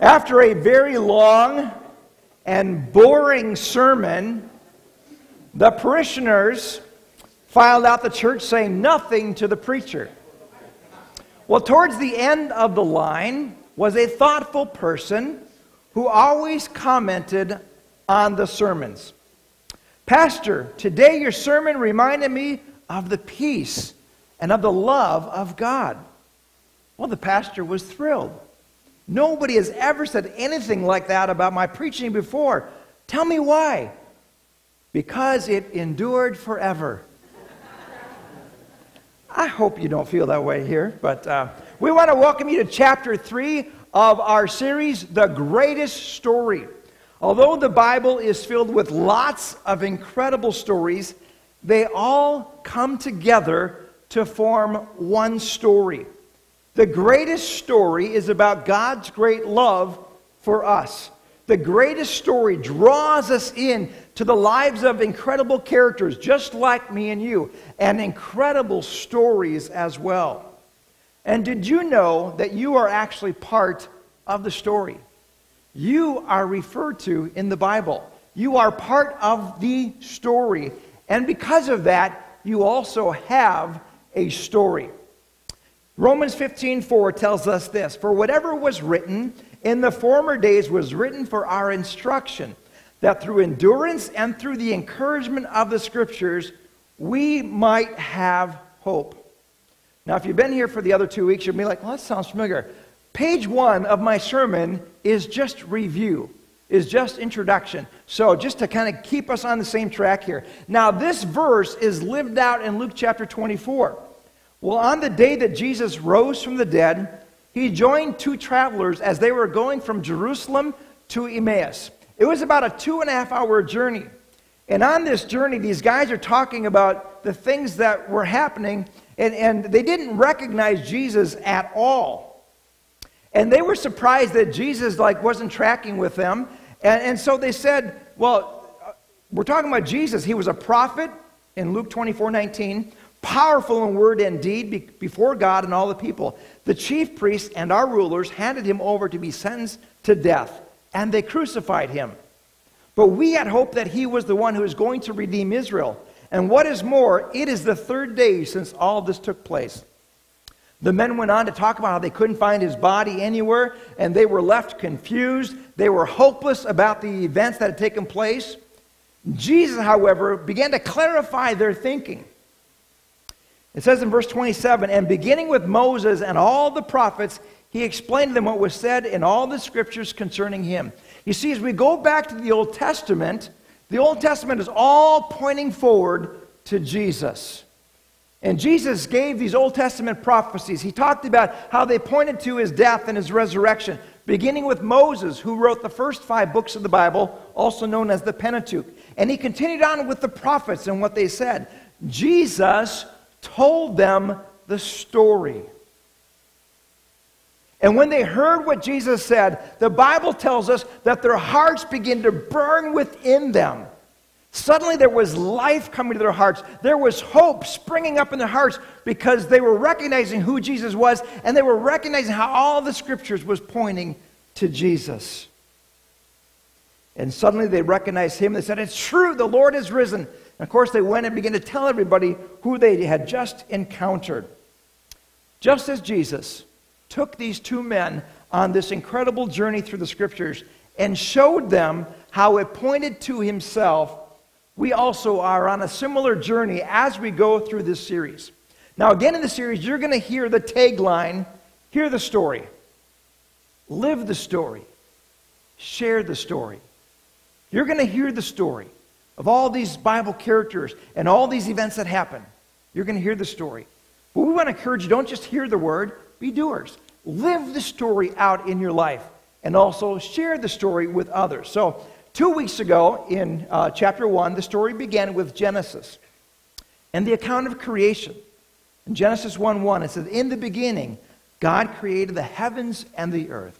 After a very long and boring sermon, the parishioners filed out the church saying nothing to the preacher. Well, towards the end of the line was a thoughtful person who always commented on the sermons. Pastor, today your sermon reminded me of the peace and of the love of God. Well, the pastor was thrilled. Nobody has ever said anything like that about my preaching before. Tell me why. Because it endured forever. I hope you don't feel that way here, but uh, we want to welcome you to chapter 3 of our series, The Greatest Story. Although the Bible is filled with lots of incredible stories, they all come together to form one story. The greatest story is about God's great love for us. The greatest story draws us in to the lives of incredible characters, just like me and you, and incredible stories as well. And did you know that you are actually part of the story? You are referred to in the Bible. You are part of the story. And because of that, you also have a story. Romans 15:4 tells us this, for whatever was written in the former days was written for our instruction, that through endurance and through the encouragement of the scriptures we might have hope. Now, if you've been here for the other two weeks, you'll be like, well, that sounds familiar. Page one of my sermon is just review, is just introduction. So, just to kind of keep us on the same track here. Now, this verse is lived out in Luke chapter 24. Well, on the day that Jesus rose from the dead, he joined two travelers as they were going from Jerusalem to Emmaus. It was about a two and a half hour journey. And on this journey, these guys are talking about the things that were happening, and, and they didn't recognize Jesus at all. And they were surprised that Jesus like wasn't tracking with them. And, and so they said, Well, we're talking about Jesus. He was a prophet in Luke 24 19 powerful in word and deed before God and all the people. The chief priests and our rulers handed him over to be sentenced to death, and they crucified him. But we had hoped that he was the one who was going to redeem Israel. And what is more, it is the third day since all this took place. The men went on to talk about how they couldn't find his body anywhere, and they were left confused. They were hopeless about the events that had taken place. Jesus, however, began to clarify their thinking. It says in verse 27 And beginning with Moses and all the prophets, he explained to them what was said in all the scriptures concerning him. You see, as we go back to the Old Testament, the Old Testament is all pointing forward to Jesus. And Jesus gave these Old Testament prophecies. He talked about how they pointed to his death and his resurrection, beginning with Moses, who wrote the first five books of the Bible, also known as the Pentateuch. And he continued on with the prophets and what they said. Jesus told them the story. And when they heard what Jesus said, the Bible tells us that their hearts began to burn within them. Suddenly there was life coming to their hearts. There was hope springing up in their hearts because they were recognizing who Jesus was and they were recognizing how all the scriptures was pointing to Jesus. And suddenly they recognized him. They said, It's true, the Lord is risen. And of course, they went and began to tell everybody who they had just encountered. Just as Jesus took these two men on this incredible journey through the scriptures and showed them how it pointed to himself, we also are on a similar journey as we go through this series. Now, again in the series, you're going to hear the tagline hear the story, live the story, share the story. You're going to hear the story of all these Bible characters and all these events that happen. You're going to hear the story. But we want to encourage you don't just hear the word, be doers. Live the story out in your life and also share the story with others. So, two weeks ago in uh, chapter 1, the story began with Genesis and the account of creation. In Genesis 1 1, it says, In the beginning, God created the heavens and the earth.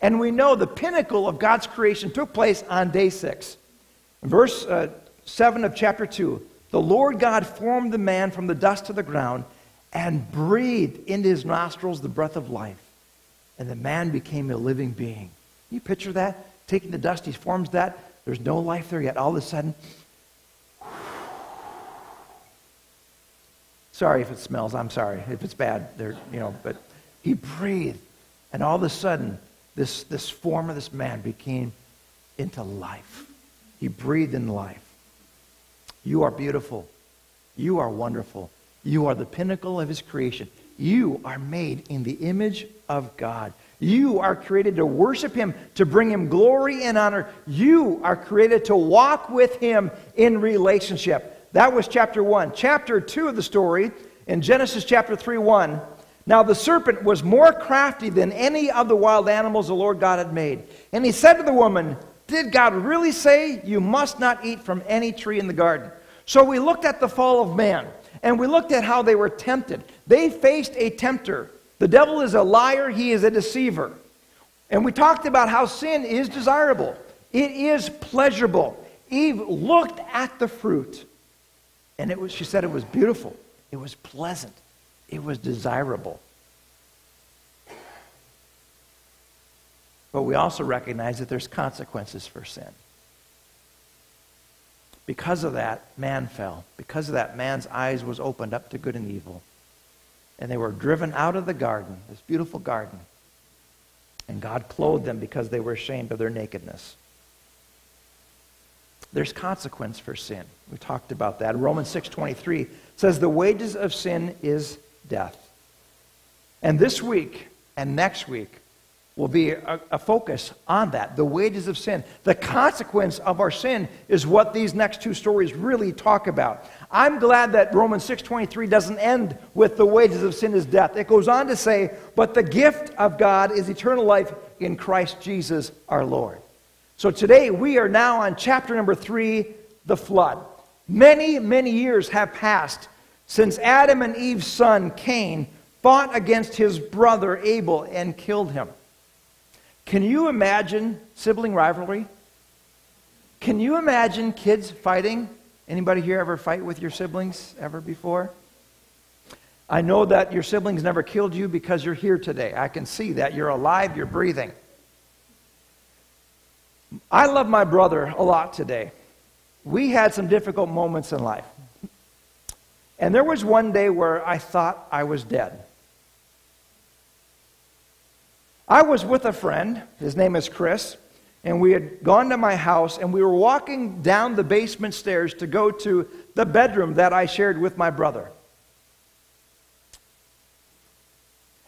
And we know the pinnacle of God's creation took place on day six. Verse uh, 7 of chapter 2 the Lord God formed the man from the dust of the ground and breathed into his nostrils the breath of life, and the man became a living being. You picture that? Taking the dust, he forms that. There's no life there yet. All of a sudden, sorry if it smells. I'm sorry if it's bad. There, you know, but he breathed, and all of a sudden, this this form of this man became into life. He breathed in life. You are beautiful. You are wonderful. You are the pinnacle of his creation. You are made in the image of God. You are created to worship him, to bring him glory and honor. You are created to walk with him in relationship. That was chapter 1. Chapter 2 of the story, in Genesis chapter 3 1. Now the serpent was more crafty than any of the wild animals the Lord God had made. And he said to the woman, Did God really say you must not eat from any tree in the garden? So we looked at the fall of man, and we looked at how they were tempted. They faced a tempter. The devil is a liar, he is a deceiver. And we talked about how sin is desirable, it is pleasurable. Eve looked at the fruit, and it was, she said it was beautiful, it was pleasant, it was desirable. But we also recognize that there's consequences for sin. Because of that, man fell. Because of that, man's eyes was opened up to good and evil. And they were driven out of the garden, this beautiful garden. And God clothed them because they were ashamed of their nakedness. There's consequence for sin. We talked about that. Romans 6:23 says the wages of sin is death. And this week and next week will be a, a, focus on that the wages of sin. The consequence of our sin is what these next two stories really talk about. I'm glad that Romans 6:23 doesn't end with the wages of sin is death. It goes on to say, "But the gift of God is eternal life in Christ Jesus our Lord." So today we are now on chapter number 3, the flood. Many, many years have passed since Adam and Eve's son Cain fought against his brother Abel and killed him. Can you imagine sibling rivalry? Can you imagine kids fighting? Anybody here ever fight with your siblings ever before? I know that your siblings never killed you because you're here today. I can see that. You're alive, you're breathing. I love my brother a lot today. We had some difficult moments in life. And there was one day where I thought I was dead. I was with a friend, his name is Chris, and we had gone to my house and we were walking down the basement stairs to go to the bedroom that I shared with my brother.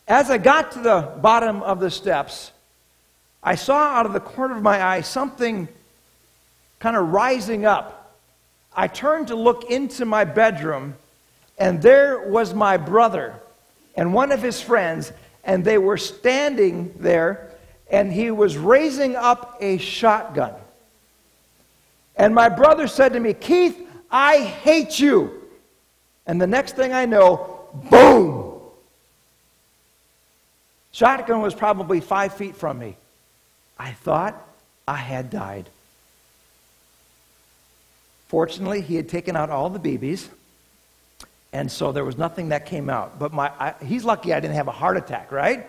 As I got to the bottom of the steps, I saw out of the corner of my eye something kind of rising up. I turned to look into my bedroom, and there was my brother and one of his friends, and they were standing there, and he was raising up a shotgun. And my brother said to me, Keith, I hate you. And the next thing I know, boom! Shotgun was probably five feet from me. I thought I had died. Fortunately, he had taken out all the BBs. And so there was nothing that came out. But my, I, he's lucky I didn't have a heart attack, right?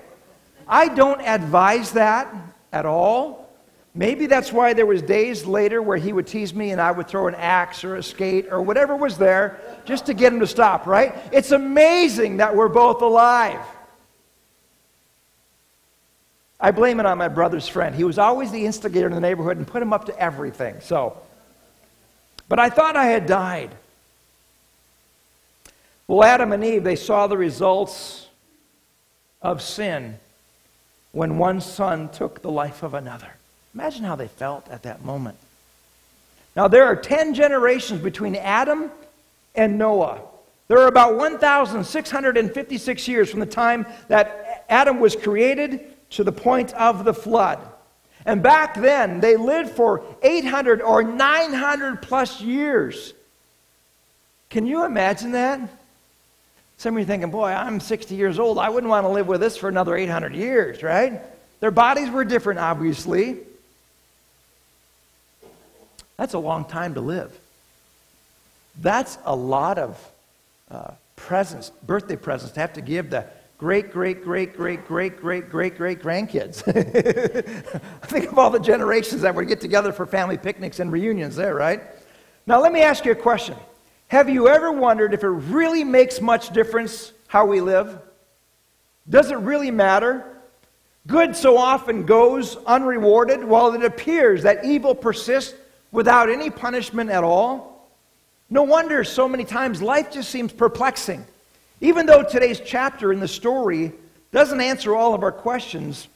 I don't advise that at all. Maybe that's why there was days later where he would tease me and I would throw an axe or a skate or whatever was there just to get him to stop, right? It's amazing that we're both alive. I blame it on my brother's friend. He was always the instigator in the neighborhood and put him up to everything. So, but I thought I had died. Well, Adam and Eve, they saw the results of sin when one son took the life of another. Imagine how they felt at that moment. Now, there are 10 generations between Adam and Noah. There are about 1,656 years from the time that Adam was created to the point of the flood. And back then, they lived for 800 or 900 plus years. Can you imagine that? Some of you thinking, boy, I'm 60 years old. I wouldn't want to live with this for another 800 years, right? Their bodies were different, obviously. That's a long time to live. That's a lot of uh, presents, birthday presents to have to give the great, great, great, great, great, great, great, great grandkids. Think of all the generations that would get together for family picnics and reunions there, right? Now, let me ask you a question. Have you ever wondered if it really makes much difference how we live? Does it really matter? Good so often goes unrewarded, while it appears that evil persists without any punishment at all. No wonder so many times life just seems perplexing. Even though today's chapter in the story doesn't answer all of our questions,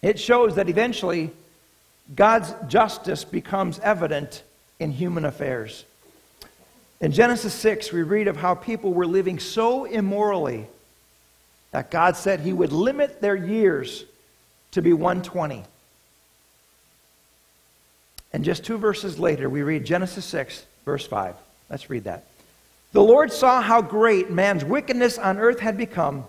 it shows that eventually God's justice becomes evident in human affairs. In Genesis 6, we read of how people were living so immorally that God said he would limit their years to be 120. And just two verses later, we read Genesis 6, verse 5. Let's read that. The Lord saw how great man's wickedness on earth had become,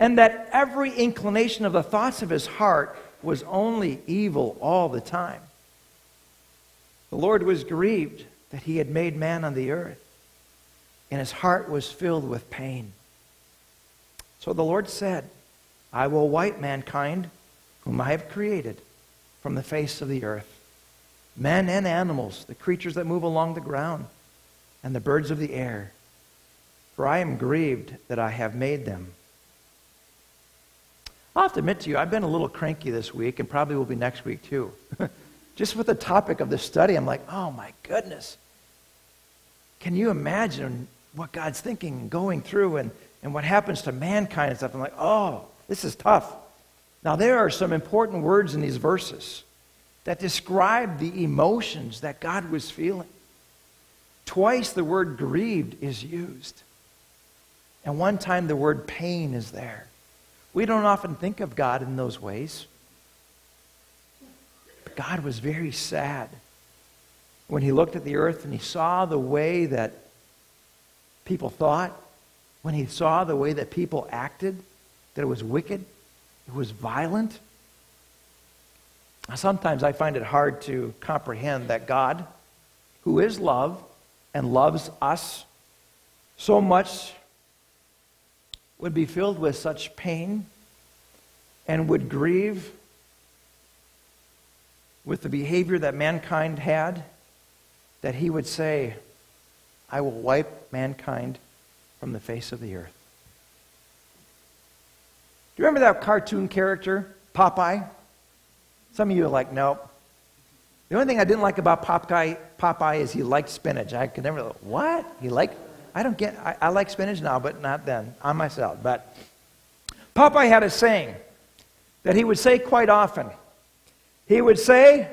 and that every inclination of the thoughts of his heart was only evil all the time. The Lord was grieved that he had made man on the earth, and his heart was filled with pain. So the Lord said, I will wipe mankind, whom I have created, from the face of the earth men and animals, the creatures that move along the ground, and the birds of the air. For I am grieved that I have made them. I'll have to admit to you, I've been a little cranky this week, and probably will be next week too. Just with the topic of the study, I'm like, oh my goodness. Can you imagine what God's thinking and going through and, and what happens to mankind and stuff? I'm like, oh, this is tough. Now, there are some important words in these verses that describe the emotions that God was feeling. Twice the word grieved is used. And one time the word pain is there. We don't often think of God in those ways. God was very sad when he looked at the earth and he saw the way that people thought, when he saw the way that people acted, that it was wicked, it was violent. Sometimes I find it hard to comprehend that God, who is love and loves us so much, would be filled with such pain and would grieve with the behavior that mankind had, that he would say, I will wipe mankind from the face of the earth. Do you remember that cartoon character, Popeye? Some of you are like, nope. The only thing I didn't like about Popeye, Popeye is he liked spinach. I could never, what? He liked, I don't get, I, I like spinach now, but not then, on myself. But Popeye had a saying that he would say quite often. He would say,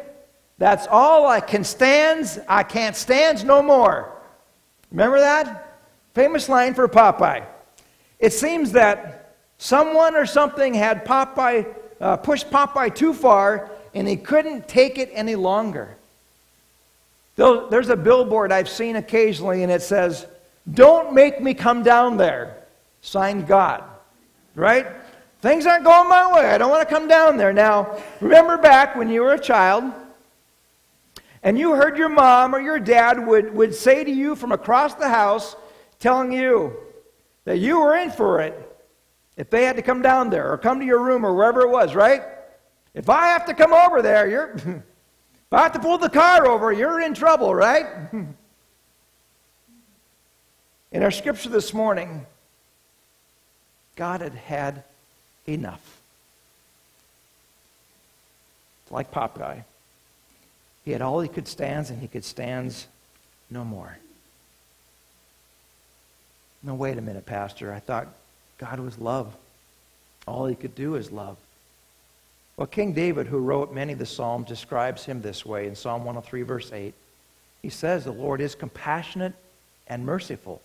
that's all I can stand, I can't stand no more. Remember that? Famous line for Popeye. It seems that someone or something had Popeye, uh, pushed Popeye too far, and he couldn't take it any longer. There's a billboard I've seen occasionally, and it says, Don't make me come down there. Signed God. Right? Things aren't going my way. I don't want to come down there. Now, remember back when you were a child and you heard your mom or your dad would, would say to you from across the house, telling you that you were in for it if they had to come down there or come to your room or wherever it was, right? If I have to come over there, you're. if I have to pull the car over, you're in trouble, right? in our scripture this morning, God had had enough. Like Popeye. He had all he could stand, and he could stand no more. No, wait a minute, Pastor. I thought God was love. All he could do is love. Well, King David, who wrote many of the Psalms, describes him this way in Psalm 103, verse 8. He says, The Lord is compassionate and merciful,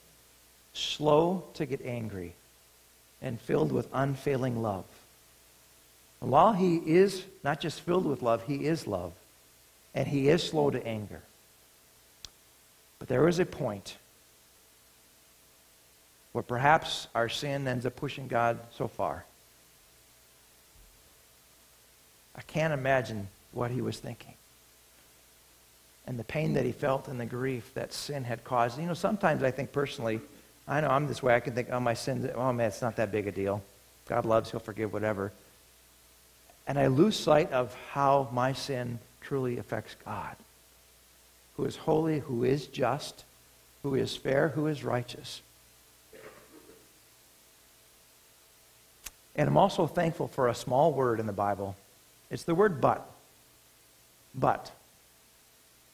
slow to get angry, and filled with unfailing love. While he is not just filled with love, he is love, and he is slow to anger. But there is a point where perhaps our sin ends up pushing God so far I can't imagine what he was thinking. And the pain that he felt and the grief that sin had caused. You know, sometimes I think personally, I know I'm this way, I can think, oh, my sin, oh man, it's not that big a deal. God loves, he'll forgive whatever. And I lose sight of how my sin truly affects God, who is holy, who is just, who is fair, who is righteous. And I'm also thankful for a small word in the Bible. It's the word but. But.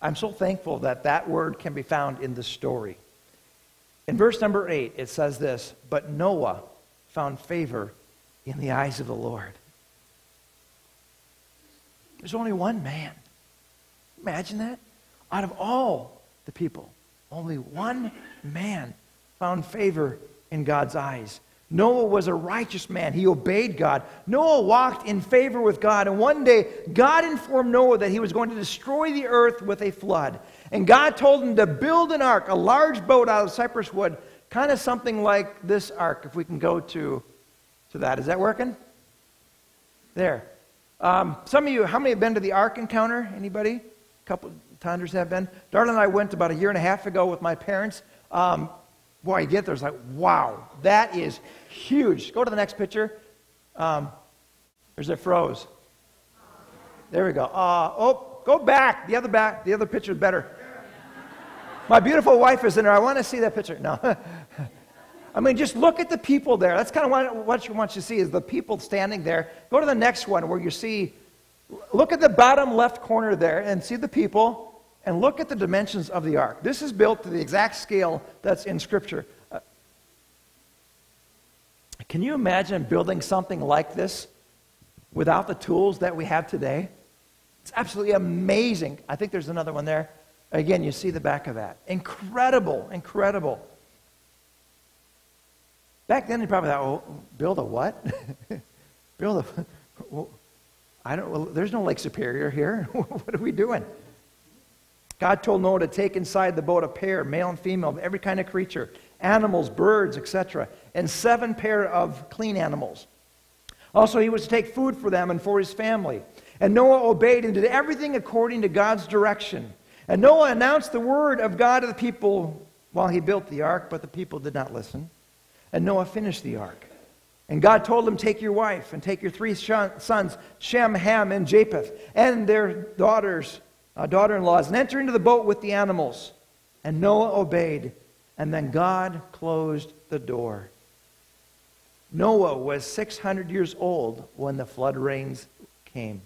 I'm so thankful that that word can be found in the story. In verse number 8, it says this But Noah found favor in the eyes of the Lord. There's only one man. Imagine that. Out of all the people, only one man found favor in God's eyes. Noah was a righteous man. He obeyed God. Noah walked in favor with God. And one day, God informed Noah that he was going to destroy the earth with a flood. And God told him to build an ark, a large boat out of cypress wood, kind of something like this ark, if we can go to, to that. Is that working? There. Um, some of you, how many have been to the ark encounter? Anybody? A couple tonders have been. Darla and I went about a year and a half ago with my parents. Um, boy, you get there, it's like, wow, that is huge. Go to the next picture. Um, there's it froze. There we go. Uh, oh, go back. The other back. The other picture is better. My beautiful wife is in there. I want to see that picture. No. I mean, just look at the people there. That's kind of what, what you want you to see is the people standing there. Go to the next one where you see, look at the bottom left corner there and see the people and look at the dimensions of the ark. This is built to the exact scale that's in Scripture. Uh, can you imagine building something like this without the tools that we have today? It's absolutely amazing. I think there's another one there. Again, you see the back of that. Incredible, incredible. Back then, they probably thought, oh, build a what? build a. Well, I don't, well, there's no Lake Superior here. what are we doing? God told Noah to take inside the boat a pair, male and female, of every kind of creature, animals, birds, etc., and seven pair of clean animals. Also, he was to take food for them and for his family. And Noah obeyed and did everything according to God's direction. And Noah announced the word of God to the people while he built the ark, but the people did not listen. And Noah finished the ark. And God told him, Take your wife and take your three sons, Shem, Ham, and Japheth, and their daughters uh, daughter in laws, and enter into the boat with the animals. And Noah obeyed, and then God closed the door. Noah was 600 years old when the flood rains came.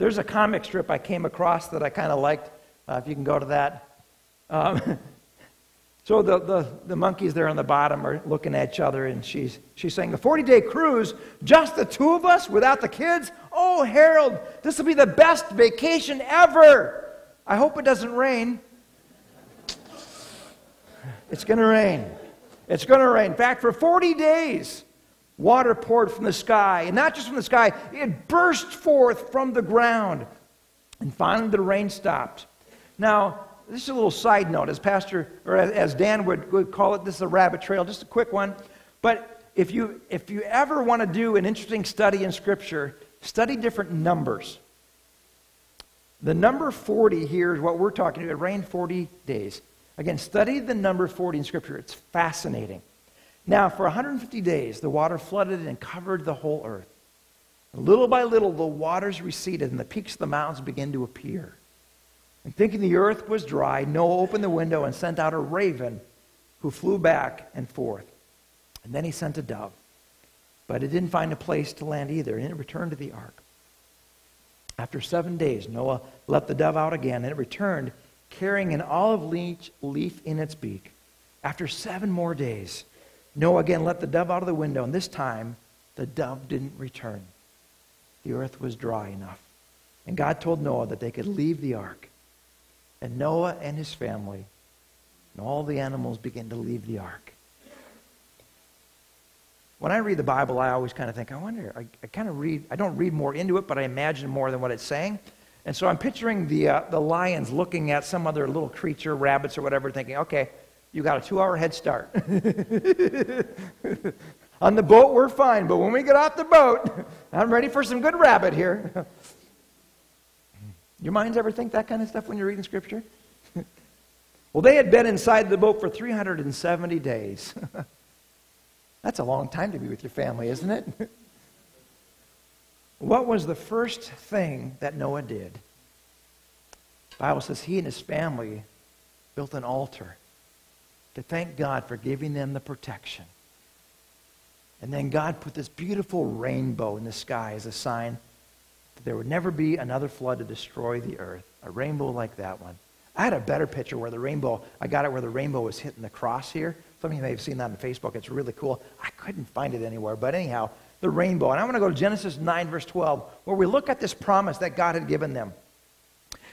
There's a comic strip I came across that I kind of liked. Uh, if you can go to that. Um, so the, the, the monkeys there on the bottom are looking at each other, and she's, she's saying, A 40 day cruise, just the two of us without the kids? Oh, Harold, this will be the best vacation ever. I hope it doesn't rain. It's going to rain. It's going to rain. In fact, for 40 days, water poured from the sky. And not just from the sky, it burst forth from the ground. And finally, the rain stopped. Now, this is a little side note, as Pastor, or as Dan would, would call it, this is a rabbit trail, just a quick one. But if you, if you ever want to do an interesting study in Scripture, study different numbers. The number 40 here is what we're talking about. It rained 40 days. Again, study the number 40 in Scripture. It's fascinating. Now, for 150 days, the water flooded and covered the whole earth. Little by little, the waters receded and the peaks of the mountains began to appear. And thinking the earth was dry, Noah opened the window and sent out a raven who flew back and forth. And then he sent a dove. But it didn't find a place to land either, and it returned to the ark. After seven days, Noah let the dove out again, and it returned carrying an olive leaf in its beak. After seven more days, Noah again let the dove out of the window, and this time the dove didn't return. The earth was dry enough. And God told Noah that they could leave the ark. And Noah and his family and all the animals began to leave the ark. When I read the Bible, I always kind of think, I wonder, I, I kind of read, I don't read more into it, but I imagine more than what it's saying. And so I'm picturing the, uh, the lions looking at some other little creature, rabbits or whatever, thinking, okay, you got a two hour head start. On the boat, we're fine, but when we get off the boat, I'm ready for some good rabbit here. Your minds ever think that kind of stuff when you're reading Scripture? well, they had been inside the boat for 370 days. That's a long time to be with your family, isn't it? what was the first thing that Noah did? The Bible says he and his family built an altar to thank God for giving them the protection. And then God put this beautiful rainbow in the sky as a sign that there would never be another flood to destroy the earth. A rainbow like that one. I had a better picture where the rainbow, I got it where the rainbow was hitting the cross here. Some of you may have seen that on Facebook. It's really cool. I couldn't find it anywhere. But anyhow, the rainbow. And I want to go to Genesis 9, verse 12, where we look at this promise that God had given them.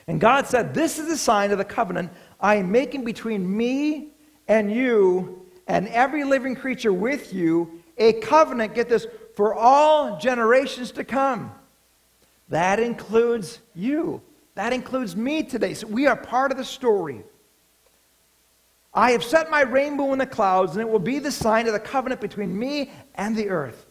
And God said, This is the sign of the covenant I am making between me and you and every living creature with you a covenant, get this, for all generations to come. That includes you. That includes me today. So we are part of the story. I have set my rainbow in the clouds, and it will be the sign of the covenant between me and the earth.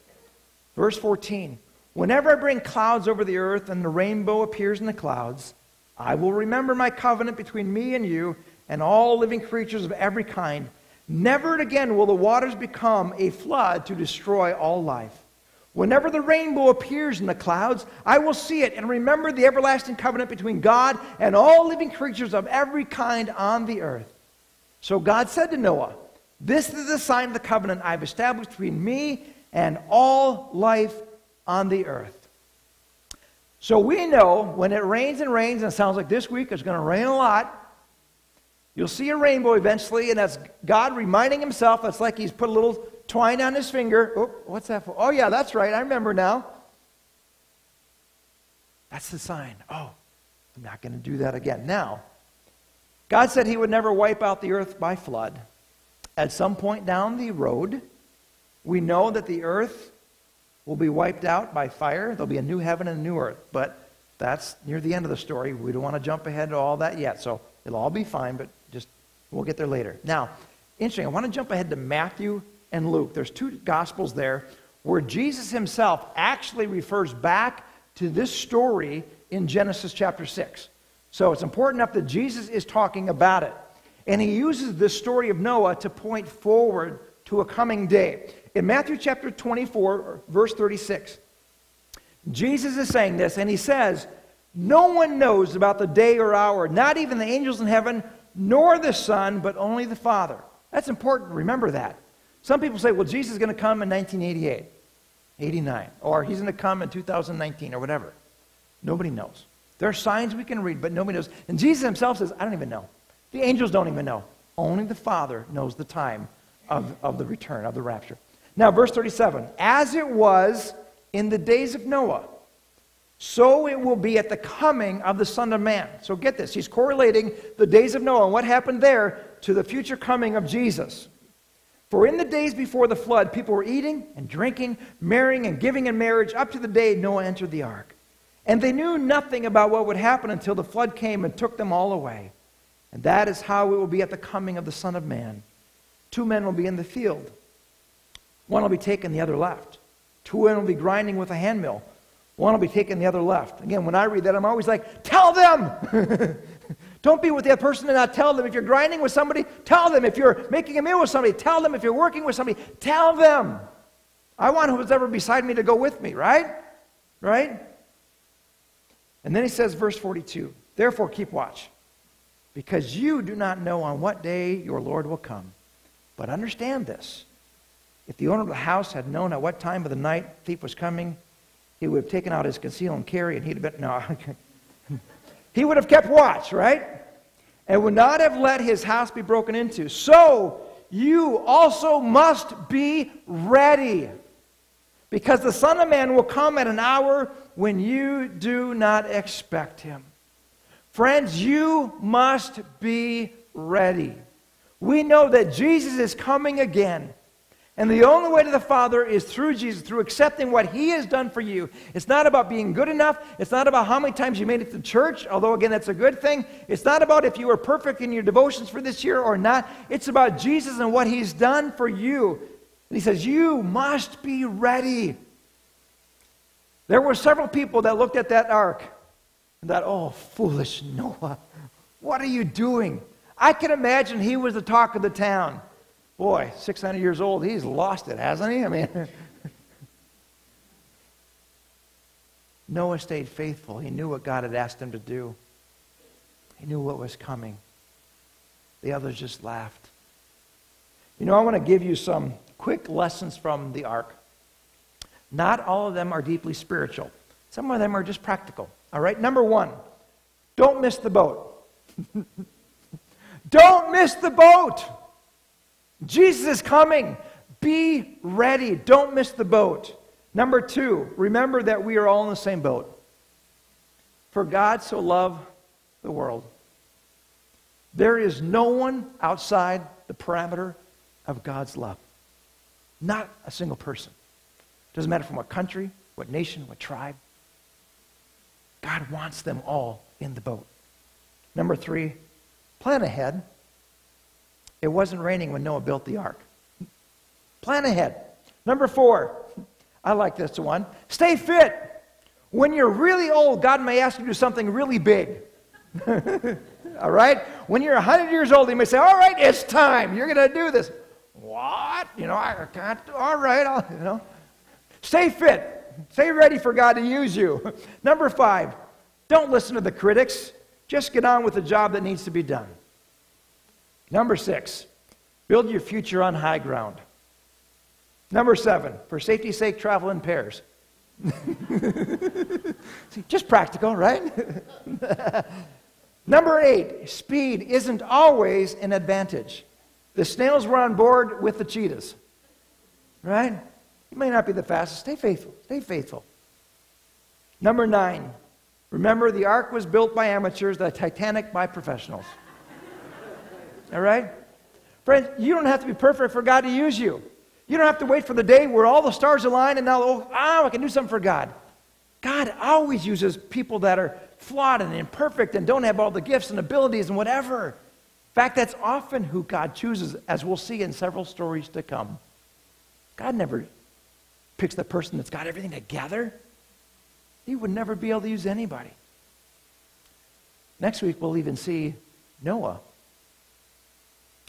Verse 14 Whenever I bring clouds over the earth and the rainbow appears in the clouds, I will remember my covenant between me and you and all living creatures of every kind Never again will the waters become a flood to destroy all life. Whenever the rainbow appears in the clouds, I will see it and remember the everlasting covenant between God and all living creatures of every kind on the earth. So God said to Noah, This is the sign of the covenant I've established between me and all life on the earth. So we know when it rains and rains, and it sounds like this week it's going to rain a lot, You'll see a rainbow eventually, and that's God reminding himself. It's like he's put a little twine on his finger. Oh, what's that for? Oh, yeah, that's right. I remember now. That's the sign. Oh, I'm not going to do that again. Now, God said he would never wipe out the earth by flood. At some point down the road, we know that the earth will be wiped out by fire. There'll be a new heaven and a new earth. But that's near the end of the story. We don't want to jump ahead to all that yet. So it'll all be fine, but We'll get there later. Now, interesting, I want to jump ahead to Matthew and Luke. There's two gospels there where Jesus himself actually refers back to this story in Genesis chapter 6. So it's important enough that Jesus is talking about it. And he uses this story of Noah to point forward to a coming day. In Matthew chapter 24, verse 36, Jesus is saying this, and he says, No one knows about the day or hour, not even the angels in heaven, nor the Son, but only the Father. That's important. Remember that. Some people say, well, Jesus is going to come in 1988, 89, or he's going to come in 2019, or whatever. Nobody knows. There are signs we can read, but nobody knows. And Jesus himself says, I don't even know. The angels don't even know. Only the Father knows the time of, of the return, of the rapture. Now, verse 37 As it was in the days of Noah, so it will be at the coming of the Son of Man. So get this. He's correlating the days of Noah and what happened there to the future coming of Jesus. For in the days before the flood, people were eating and drinking, marrying and giving in marriage up to the day Noah entered the ark. And they knew nothing about what would happen until the flood came and took them all away. And that is how it will be at the coming of the Son of Man. Two men will be in the field, one will be taken, the other left. Two men will be grinding with a handmill. One will be taking the other left. Again, when I read that, I'm always like, tell them! Don't be with that person and not tell them. If you're grinding with somebody, tell them. If you're making a meal with somebody, tell them. If you're working with somebody, tell them. I want who's ever beside me to go with me, right? Right? And then he says, verse 42 Therefore, keep watch, because you do not know on what day your Lord will come. But understand this if the owner of the house had known at what time of the night thief was coming, he would have taken out his conceal and carry, and he'd have been, no. he would have kept watch, right? And would not have let his house be broken into. So you also must be ready. Because the Son of Man will come at an hour when you do not expect him. Friends, you must be ready. We know that Jesus is coming again. And the only way to the Father is through Jesus, through accepting what He has done for you. It's not about being good enough. It's not about how many times you made it to church, although, again, that's a good thing. It's not about if you were perfect in your devotions for this year or not. It's about Jesus and what He's done for you. And He says, You must be ready. There were several people that looked at that ark and thought, Oh, foolish Noah, what are you doing? I can imagine he was the talk of the town. Boy, 600 years old, he's lost it, hasn't he? I mean, Noah stayed faithful. He knew what God had asked him to do, he knew what was coming. The others just laughed. You know, I want to give you some quick lessons from the ark. Not all of them are deeply spiritual, some of them are just practical. All right, number one, don't miss the boat. don't miss the boat. Jesus is coming. Be ready. Don't miss the boat. Number two, remember that we are all in the same boat. For God so loved the world. There is no one outside the parameter of God's love. Not a single person. Doesn't matter from what country, what nation, what tribe. God wants them all in the boat. Number three, plan ahead. It wasn't raining when Noah built the ark. Plan ahead. Number four, I like this one. Stay fit. When you're really old, God may ask you to do something really big. all right? When you're 100 years old, He may say, All right, it's time. You're going to do this. What? You know, I can't. All right, I'll, you know. Stay fit. Stay ready for God to use you. Number five, don't listen to the critics. Just get on with the job that needs to be done. Number six, build your future on high ground. Number seven, for safety's sake, travel in pairs. See, just practical, right? Number eight, speed isn't always an advantage. The snails were on board with the cheetahs, right? You may not be the fastest. Stay faithful. Stay faithful. Number nine, remember the ark was built by amateurs, the Titanic by professionals. All right? Friends, you don't have to be perfect for God to use you. You don't have to wait for the day where all the stars align and now, oh, oh, I can do something for God. God always uses people that are flawed and imperfect and don't have all the gifts and abilities and whatever. In fact, that's often who God chooses, as we'll see in several stories to come. God never picks the person that's got everything together. He would never be able to use anybody. Next week, we'll even see Noah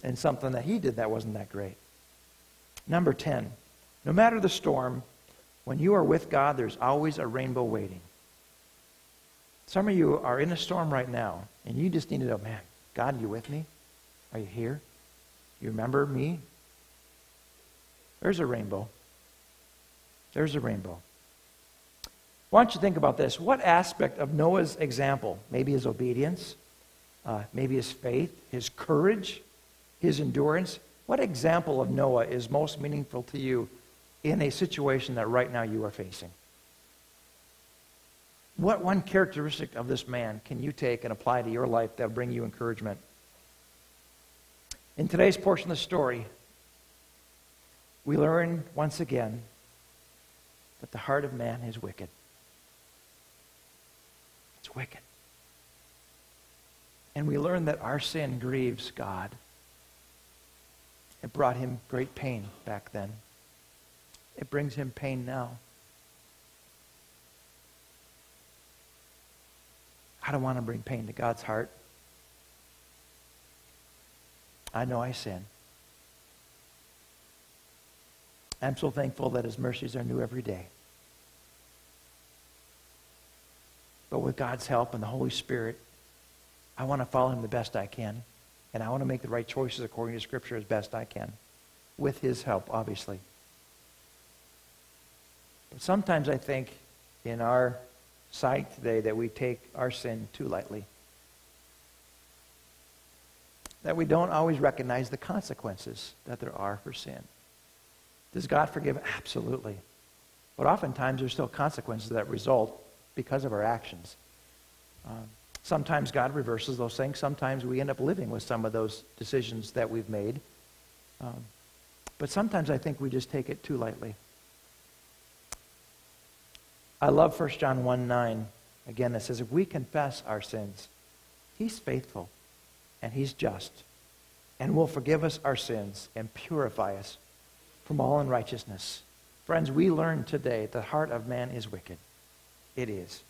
and something that he did that wasn't that great. Number 10, no matter the storm, when you are with God, there's always a rainbow waiting. Some of you are in a storm right now, and you just need to know, man, God, are you with me? Are you here? You remember me? There's a rainbow. There's a rainbow. Why don't you think about this? What aspect of Noah's example, maybe his obedience, uh, maybe his faith, his courage, his endurance, what example of Noah is most meaningful to you in a situation that right now you are facing? What one characteristic of this man can you take and apply to your life that will bring you encouragement? In today's portion of the story, we learn once again that the heart of man is wicked. It's wicked. And we learn that our sin grieves God. It brought him great pain back then. It brings him pain now. I don't want to bring pain to God's heart. I know I sin. I'm so thankful that his mercies are new every day. But with God's help and the Holy Spirit, I want to follow him the best I can. And I want to make the right choices according to Scripture as best I can. With his help, obviously. But sometimes I think in our sight today that we take our sin too lightly. That we don't always recognize the consequences that there are for sin. Does God forgive? Absolutely. But oftentimes there's still consequences that result because of our actions. Um, sometimes God reverses those things. Sometimes we end up living with some of those decisions that we've made. Um, but sometimes I think we just take it too lightly. I love 1 John 1 9. Again, it says, If we confess our sins, He's faithful and He's just and will forgive us our sins and purify us from all unrighteousness. Friends, we learn today the heart of man is wicked. It is.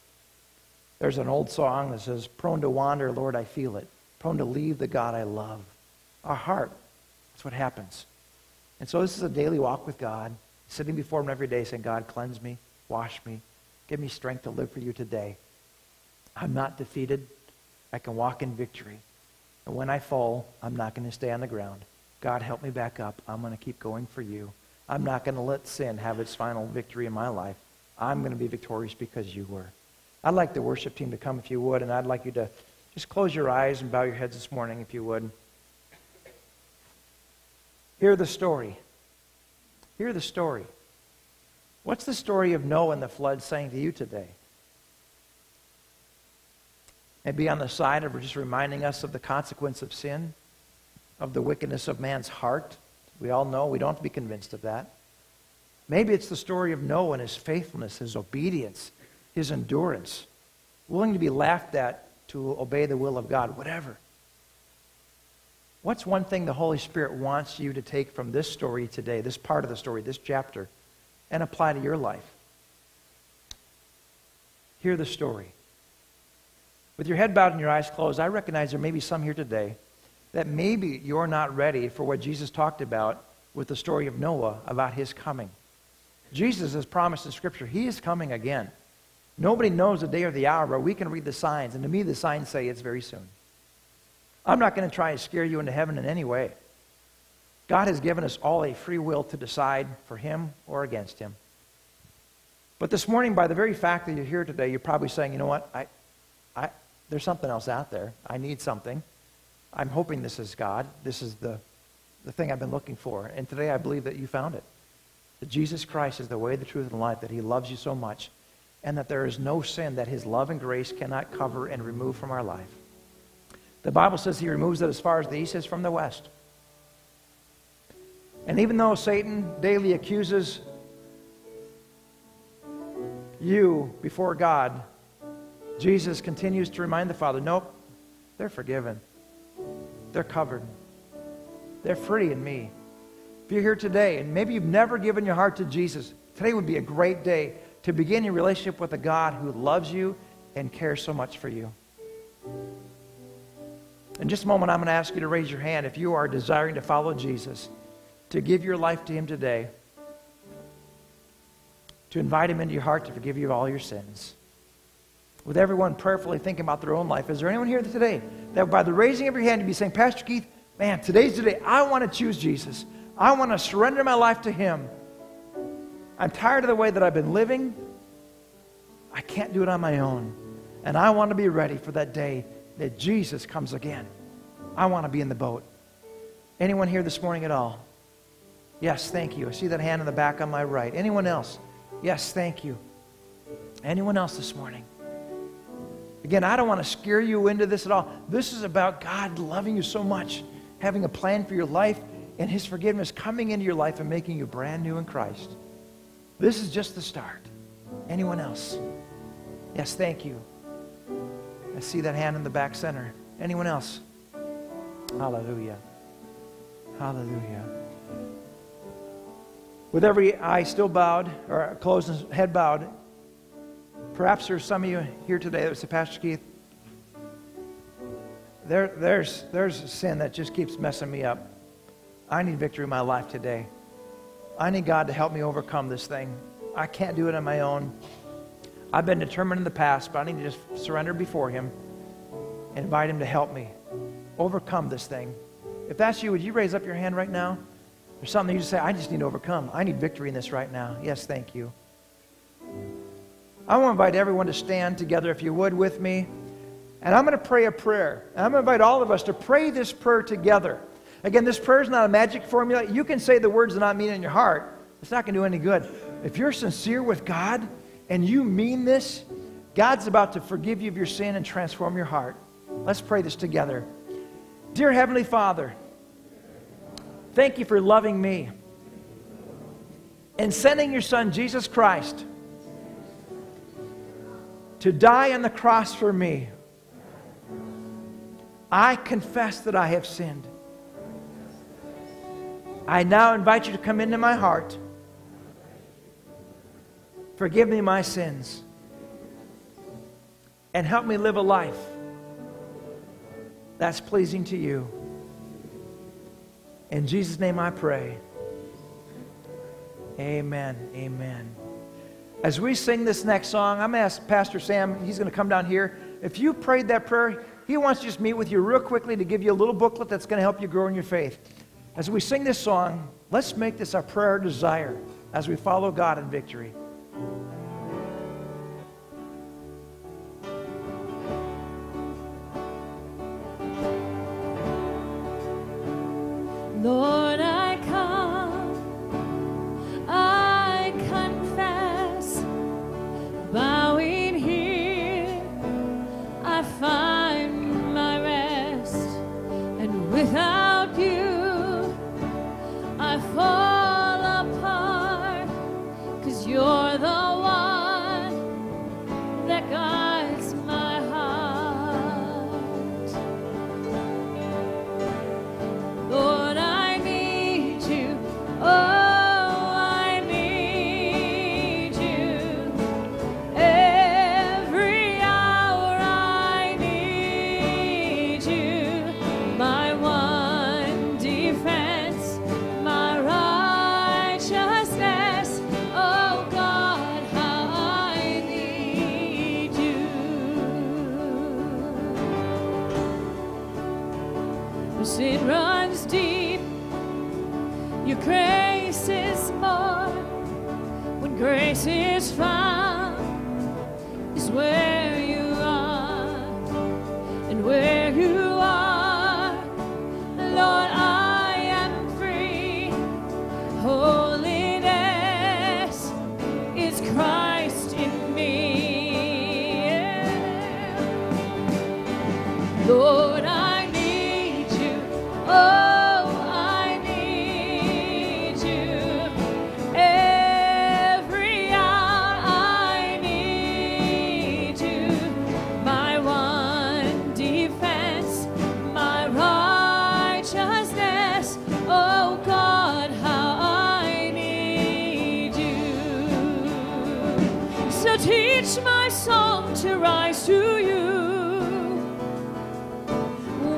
There's an old song that says, Prone to wander, Lord, I feel it. Prone to leave the God I love. Our heart, that's what happens. And so this is a daily walk with God, sitting before Him every day saying, God, cleanse me, wash me, give me strength to live for you today. I'm not defeated. I can walk in victory. And when I fall, I'm not going to stay on the ground. God, help me back up. I'm going to keep going for you. I'm not going to let sin have its final victory in my life. I'm going to be victorious because you were. I'd like the worship team to come if you would, and I'd like you to just close your eyes and bow your heads this morning if you would. Hear the story. Hear the story. What's the story of Noah and the flood saying to you today? Maybe on the side of just reminding us of the consequence of sin, of the wickedness of man's heart. We all know we don't have to be convinced of that. Maybe it's the story of Noah and his faithfulness, his obedience, his endurance, willing to be laughed at to obey the will of God, whatever. What's one thing the Holy Spirit wants you to take from this story today, this part of the story, this chapter, and apply to your life? Hear the story. With your head bowed and your eyes closed, I recognize there may be some here today that maybe you're not ready for what Jesus talked about with the story of Noah about his coming. Jesus has promised in Scripture, He is coming again. Nobody knows the day or the hour, but we can read the signs. And to me, the signs say it's very soon. I'm not going to try to scare you into heaven in any way. God has given us all a free will to decide for Him or against Him. But this morning, by the very fact that you're here today, you're probably saying, you know what? I, I, there's something else out there. I need something. I'm hoping this is God. This is the, the thing I've been looking for. And today I believe that you found it. That Jesus Christ is the way, the truth, and the life, that He loves you so much, and that there is no sin that His love and grace cannot cover and remove from our life. The Bible says He removes it as far as the east is from the west. And even though Satan daily accuses you before God, Jesus continues to remind the Father, nope, they're forgiven. They're covered. They're free in me. If you're here today and maybe you've never given your heart to Jesus, today would be a great day to begin your relationship with a God who loves you and cares so much for you. In just a moment, I'm going to ask you to raise your hand if you are desiring to follow Jesus, to give your life to Him today, to invite Him into your heart to forgive you of all your sins. With everyone prayerfully thinking about their own life, is there anyone here today that by the raising of your hand, to be saying, Pastor Keith, man, today's the day I want to choose Jesus. I want to surrender my life to Him. I'm tired of the way that I've been living. I can't do it on my own. And I want to be ready for that day that Jesus comes again. I want to be in the boat. Anyone here this morning at all? Yes, thank you. I see that hand in the back on my right. Anyone else? Yes, thank you. Anyone else this morning? Again, I don't want to scare you into this at all. This is about God loving you so much, having a plan for your life, and His forgiveness coming into your life and making you brand new in Christ. This is just the start. Anyone else? Yes, thank you. I see that hand in the back center. Anyone else? Hallelujah. Hallelujah. With every eye still bowed, or closed and head bowed, perhaps there's some of you here today that say, Pastor Keith, there, there's, there's a sin that just keeps messing me up. I need victory in my life today. I need God to help me overcome this thing. I can't do it on my own. I've been determined in the past, but I need to just surrender before Him and invite Him to help me overcome this thing. If that's you, would you raise up your hand right now? There's something you just say, I just need to overcome. I need victory in this right now. Yes, thank you. I want to invite everyone to stand together, if you would, with me. And I'm going to pray a prayer. And I'm going to invite all of us to pray this prayer together. Again, this prayer is not a magic formula. You can say the words and not mean in your heart. It's not going to do any good. If you're sincere with God and you mean this, God's about to forgive you of your sin and transform your heart. Let's pray this together. Dear Heavenly Father, thank you for loving me and sending your Son, Jesus Christ, to die on the cross for me. I confess that I have sinned. I now invite you to come into my heart. Forgive me my sins. And help me live a life that's pleasing to you. In Jesus' name I pray. Amen. Amen. As we sing this next song, I'm going to ask Pastor Sam, he's going to come down here. If you prayed that prayer, he wants to just meet with you real quickly to give you a little booklet that's going to help you grow in your faith. As we sing this song, let's make this our prayer desire as we follow God in victory. Lord, Sin runs deep. Your grace is more. When grace is found, to rise to you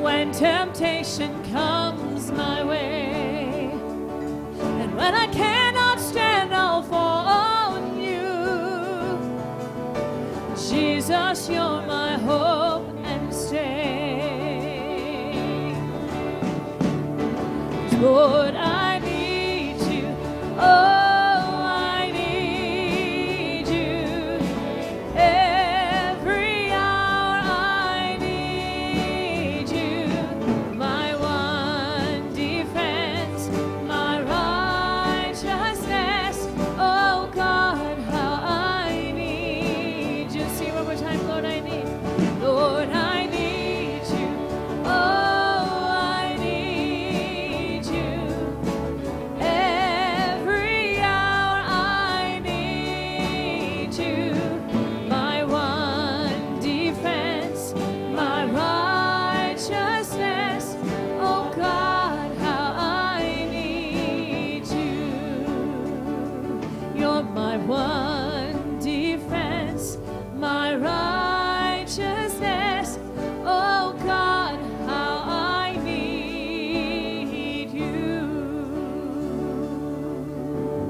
when temptation comes my way. And when I cannot stand, I'll fall on you. Jesus, you're my hope and stay. Lord,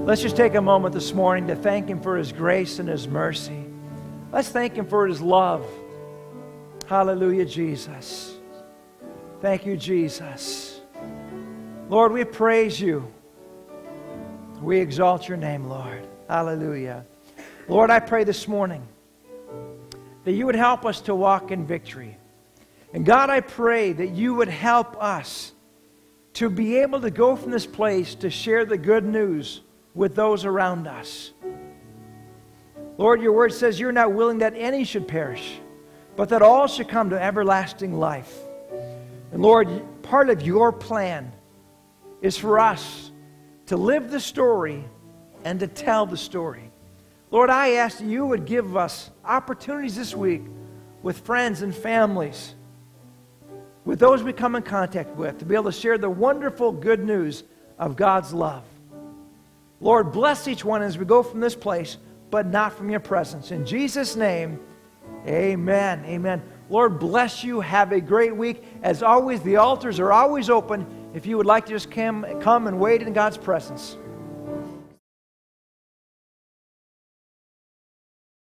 Let's just take a moment this morning to thank Him for His grace and His mercy. Let's thank Him for His love. Hallelujah, Jesus. Thank you, Jesus. Lord, we praise you. We exalt your name, Lord. Hallelujah. Lord, I pray this morning that you would help us to walk in victory. And God, I pray that you would help us to be able to go from this place to share the good news with those around us. Lord, your word says you're not willing that any should perish, but that all should come to everlasting life. And Lord, part of your plan is for us to live the story and to tell the story. Lord, I ask that you would give us opportunities this week with friends and families, with those we come in contact with, to be able to share the wonderful good news of God's love. Lord, bless each one as we go from this place, but not from your presence. In Jesus' name, amen. Amen. Lord, bless you. Have a great week. As always, the altars are always open if you would like to just come, come and wait in God's presence.